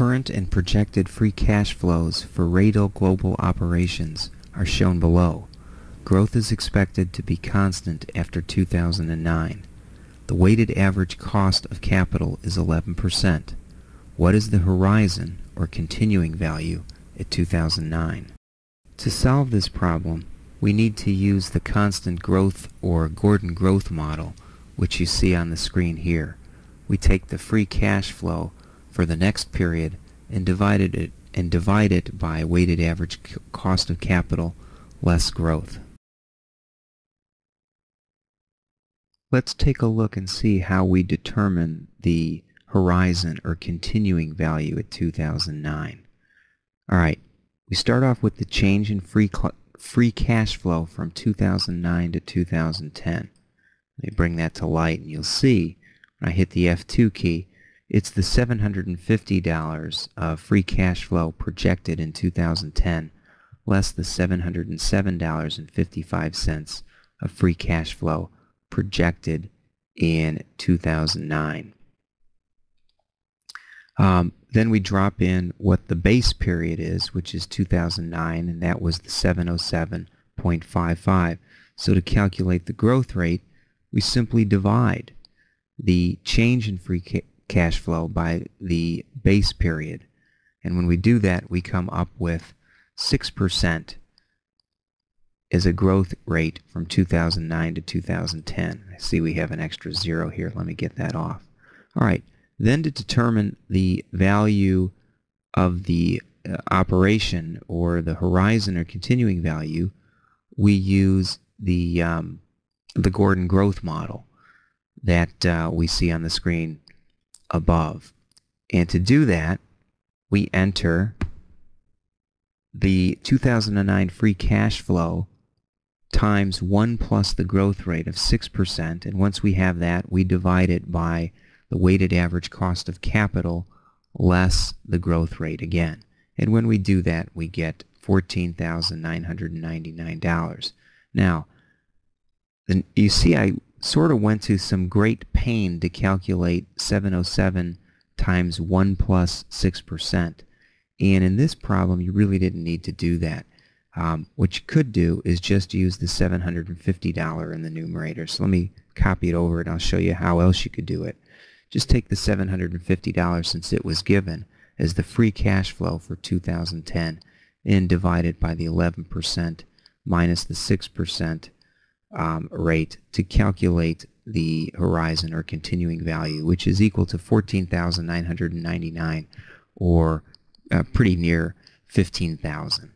Current and projected free cash flows for Radel Global operations are shown below. Growth is expected to be constant after 2009. The weighted average cost of capital is 11%. What is the horizon or continuing value at 2009? To solve this problem, we need to use the constant growth or Gordon growth model, which you see on the screen here. We take the free cash flow for the next period and divide it and divide it by weighted average cost of capital less growth. Let's take a look and see how we determine the horizon or continuing value at 2009. Alright, we start off with the change in free, free cash flow from 2009 to 2010. Let me bring that to light and you'll see when I hit the F2 key it's the $750 of free cash flow projected in 2010 less the $707.55 of free cash flow projected in 2009. Um, then we drop in what the base period is, which is 2009, and that was the 707.55. So to calculate the growth rate, we simply divide the change in free cash flow by the base period. And when we do that, we come up with 6% as a growth rate from 2009 to 2010. I see we have an extra zero here. Let me get that off. All right. Then to determine the value of the uh, operation or the horizon or continuing value, we use the, um, the Gordon growth model that uh, we see on the screen above. And to do that, we enter the 2009 free cash flow times 1 plus the growth rate of 6%. And once we have that, we divide it by the weighted average cost of capital less the growth rate again. And when we do that, we get $14,999. Now, then you see I sort of went to some great pain to calculate 707 times 1 plus 6%. And in this problem, you really didn't need to do that. Um, what you could do is just use the $750 in the numerator. So let me copy it over and I'll show you how else you could do it. Just take the $750 since it was given as the free cash flow for 2010 and divide it by the 11% minus the 6% um, rate to calculate the horizon or continuing value, which is equal to 14,999 or uh, pretty near 15,000.